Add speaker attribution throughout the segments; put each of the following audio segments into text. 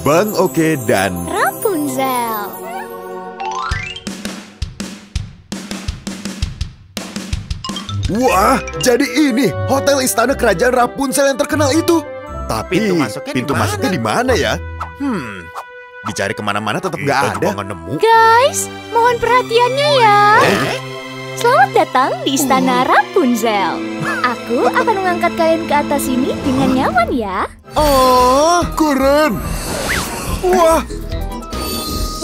Speaker 1: Bang Oke dan
Speaker 2: Rapunzel.
Speaker 1: Wah, jadi ini hotel istana kerajaan Rapunzel yang terkenal itu. Tapi
Speaker 3: Pintu masuknya
Speaker 1: pintu
Speaker 3: di mana?
Speaker 1: masuknya di mana ya? Hmm, dicari ke mana-mana tetap nggak ada.
Speaker 2: Guys, mohon perhatiannya ya.
Speaker 1: Eh?
Speaker 2: Datang di Istana Rapunzel. Aku akan mengangkat kalian ke atas ini dengan nyaman ya.
Speaker 1: Oh, keren. Wah,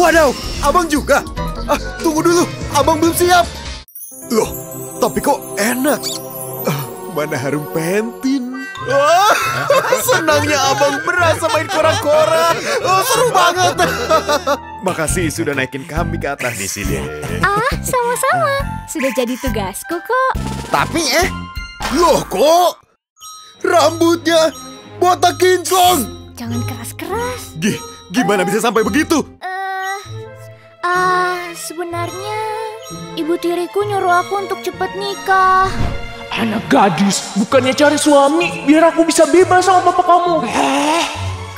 Speaker 1: wadaw, abang juga. Ah, tunggu dulu, abang belum siap. Loh, tapi kok enak. Ah, mana harum pentin. Wah, senangnya abang berasa main kora-kora. Oh, seru banget. Makasih sudah naikin kami ke atas.
Speaker 3: Di sini.
Speaker 2: Ah, sama-sama. Sudah jadi tugasku kok.
Speaker 1: Tapi eh, loh kok rambutnya botak kinclong.
Speaker 2: Jangan keras-keras.
Speaker 1: Gih, gimana bisa sampai begitu?
Speaker 2: Eh, ah, sebenarnya ibu tiriku nyuruh aku untuk cepat nikah.
Speaker 4: Anak gadis, bukannya cari suami biar aku bisa bebas sama bapak kamu.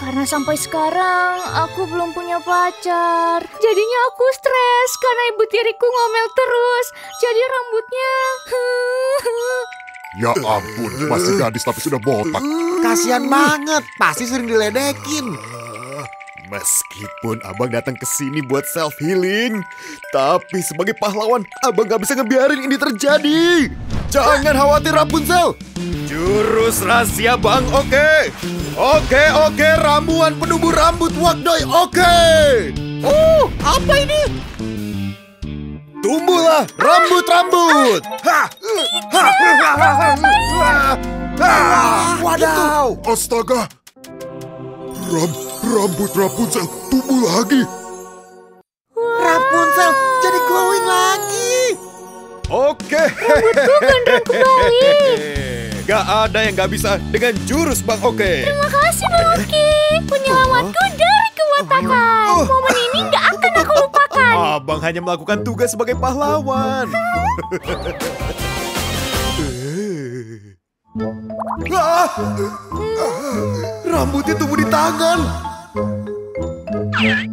Speaker 2: Karena sampai sekarang aku belum punya pacar. Jadinya aku stres karena ibu tiriku ngomel terus. Jadi rambutnya
Speaker 5: Ya ampun, masih gadis tapi sudah botak.
Speaker 3: Kasihan banget, pasti sering diledekin.
Speaker 1: Meskipun abang datang ke sini buat self healing, tapi sebagai pahlawan, abang gak bisa ngebiarin ini terjadi. Jangan khawatir Rapunzel. Jurus rahasia bang, oke. Oke, oke, ramuan penumbuh rambut Wakdoy, oke.
Speaker 3: Oh, apa ini?
Speaker 1: Tumbuhlah rambut-rambut. Hah, hah, hah.
Speaker 3: Wadaw.
Speaker 5: Astaga! Ram, rambut Rapunzel tumbuh lagi.
Speaker 3: Rapunzel jadi glowing lagi.
Speaker 1: Oke.
Speaker 2: kembali.
Speaker 1: Gak ada yang gak bisa dengan jurus Bang Oke.
Speaker 2: Terima kasih Bang Oki. Penyelamatku dari kebotakan.
Speaker 1: Oh.
Speaker 2: Momen ini gak akan aku lupakan.
Speaker 1: Abang hanya melakukan tugas sebagai pahlawan. Ah! Rambutnya tumbuh di tangan.
Speaker 6: Bisa,